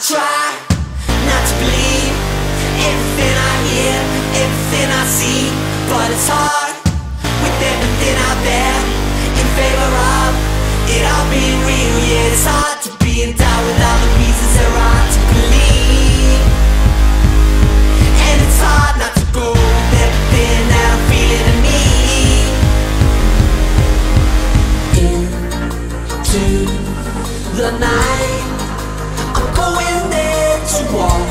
try not to believe everything I hear, everything I see, but it's hard with everything out there in favor of it all being real. Yeah, it's hard to be in doubt with all the reasons there are to believe, and it's hard not to go with everything that I'm feeling in me. Into the night. To walk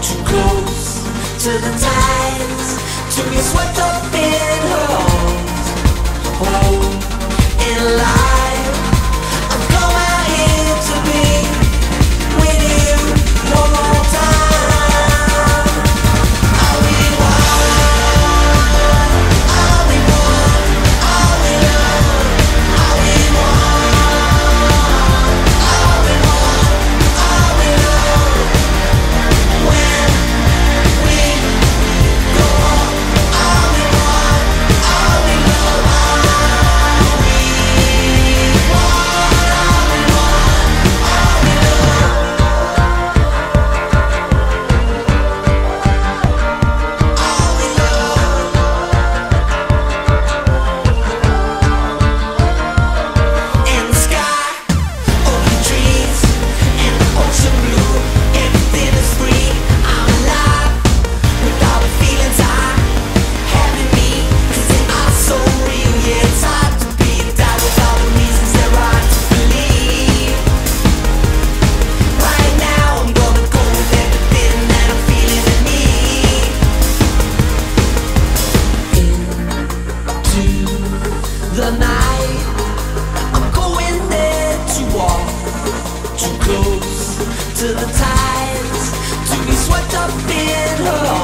too close to the tides to be swept up close to the tides to be swept up in her